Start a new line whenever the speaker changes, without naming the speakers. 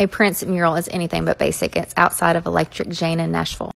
A Prince mural is anything but basic. It's outside of Electric Jane in Nashville.